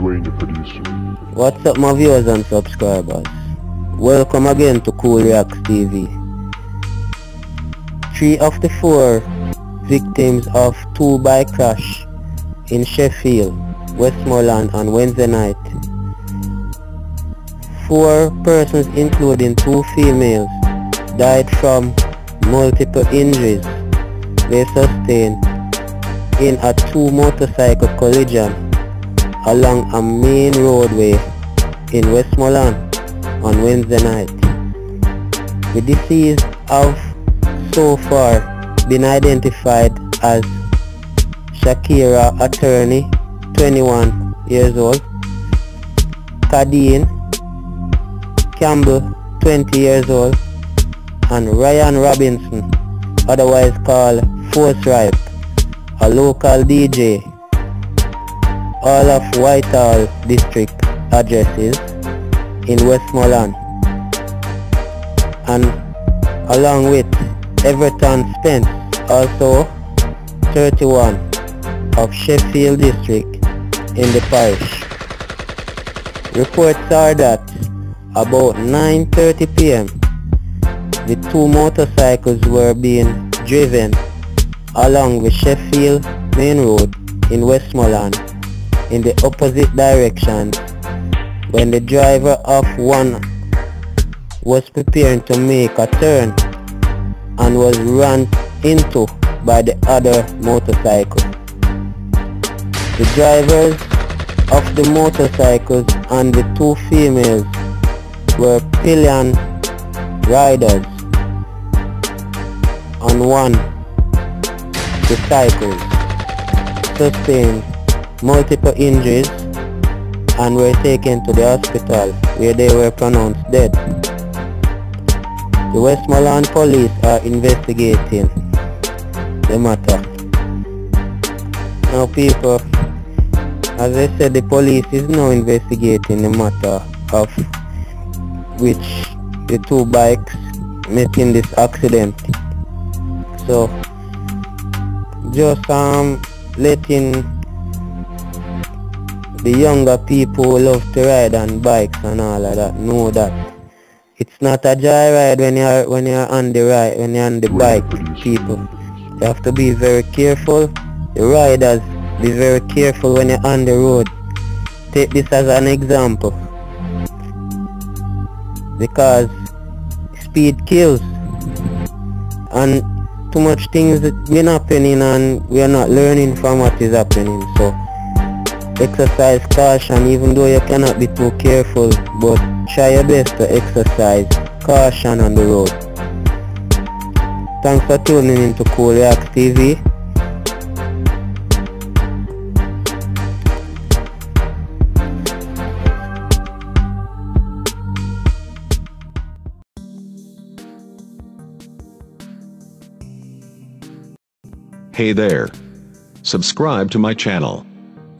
Dwayne, the producer. What's up my viewers and subscribers? Welcome again to Kool Reacts TV. Three of the four victims of two bike crash in Sheffield, Westmoreland on Wednesday night. Four persons including two females died from multiple injuries they sustained in a two motorcycle collision along a main roadway in Westmoreland on Wednesday night. The deceased have so far been identified as Shakera Hawthorne, 21 years old, Kadene Campbell, 20 years old, and Ryan Robinson, otherwise called Force Ripe, a local DJ, all of Whitehall district addresses in Westmoreland, and along with Everton Spence, also 31 of Sheffield district in the parish. Reports are that about 9.30 pm the two motorcycles were being driven along the Sheffield Main Road in Westmoreland in the opposite direction when the driver of one was preparing to make a turn and was run into by the other motorcycle. The drivers of the motorcycles and the two females were pillion riders on one the cycles sustained multiple injuries and were taken to the hospital where they were pronounced dead. The Westmoreland police are investigating the matter. Now people, as I said, the police is now investigating the matter of which the two bikes met in this accident. So just um letting the younger people who love to ride on bikes and all of that know that. It's not a joyride when you're when you're on the ride when you're on the bike people. You have to be very careful. The riders be very careful when you're on the road. Take this as an example. Because speed kills. And too much things that been happening and we are not learning from what is happening so exercise caution even though you cannot be too careful but try your best to exercise caution on the road thanks for tuning into Kool Reacts TV Hey there. Subscribe to my channel.